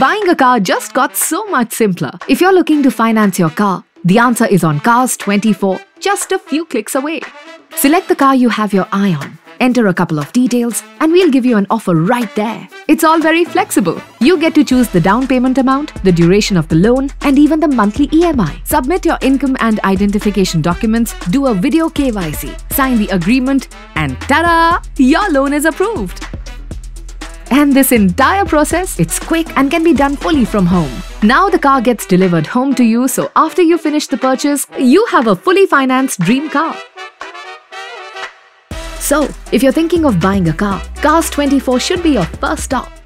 Buying a car just got so much simpler. If you're looking to finance your car, the answer is on Cars 24, just a few clicks away. Select the car you have your eye on, enter a couple of details, and we'll give you an offer right there. It's all very flexible. You get to choose the down payment amount, the duration of the loan, and even the monthly EMI. Submit your income and identification documents, do a video KYC, sign the agreement, and ta-da! Your loan is approved. And this entire process, it's quick and can be done fully from home. Now the car gets delivered home to you, so after you finish the purchase, you have a fully financed dream car. So, if you're thinking of buying a car, Cars 24 should be your first stop.